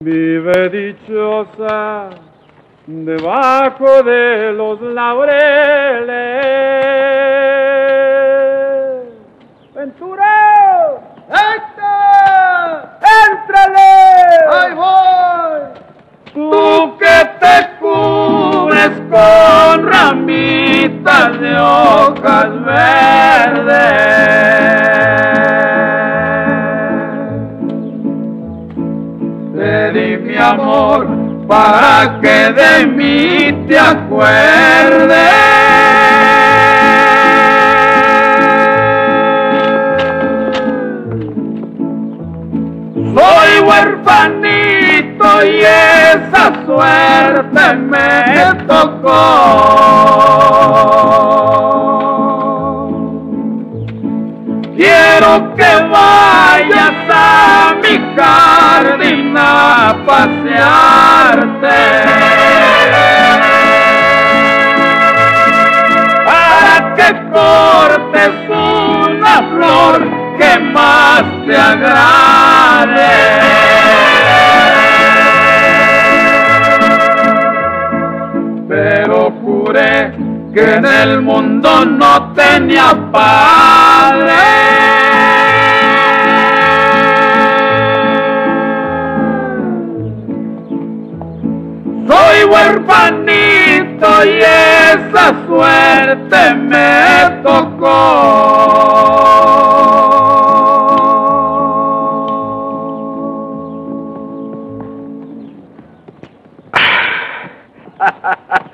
Vive dichosa debajo de los laureles. ¡Ventura! ¡Héctor! ¡Éntrale! ¡Ahí voy! Tú que te cubres con ramitas de hojas verdes. Te di mi amor para que de mí te acuerdes. Soy huerfanito y esa suerte me tocó. Quiero que vayas a Cortes una flor que más te agrade. Pero juré que en el mundo no tenía padre. Soy huerfanito y esa suerte me koko.